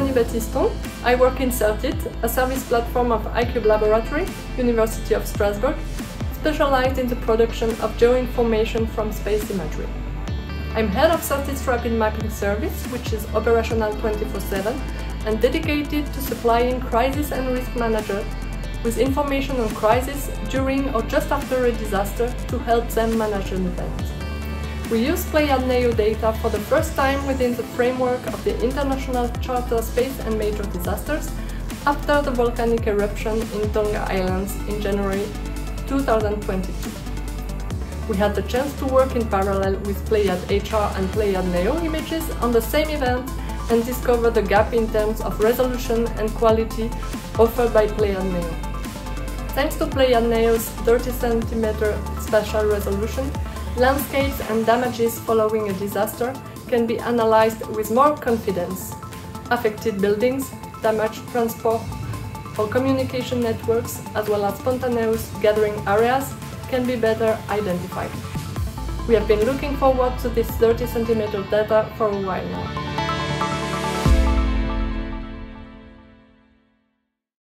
Fanny Battiston. I work in SERTIT, a service platform of I-Cube Laboratory, University of Strasbourg, specialized in the production of geoinformation from space imagery. I'm head of SERTIT's Rapid Mapping Service, which is operational 24-7 and dedicated to supplying crisis and risk managers with information on crisis during or just after a disaster to help them manage an event. We use Pléiades data for the first time within the framework of the International Charter Space and Major Disasters after the volcanic eruption in Tonga Islands in January 2022. We had the chance to work in parallel with Pléiades HR and Pléiades Neo images on the same event and discover the gap in terms of resolution and quality offered by Pléiades Neo. Thanks to Pléiades Neo's 30 cm spatial resolution, landscapes and damages following a disaster can be analyzed with more confidence. Affected buildings, damaged transport or communication networks, as well as spontaneous gathering areas, can be better identified. We have been looking forward to this 30 cm data for a while now.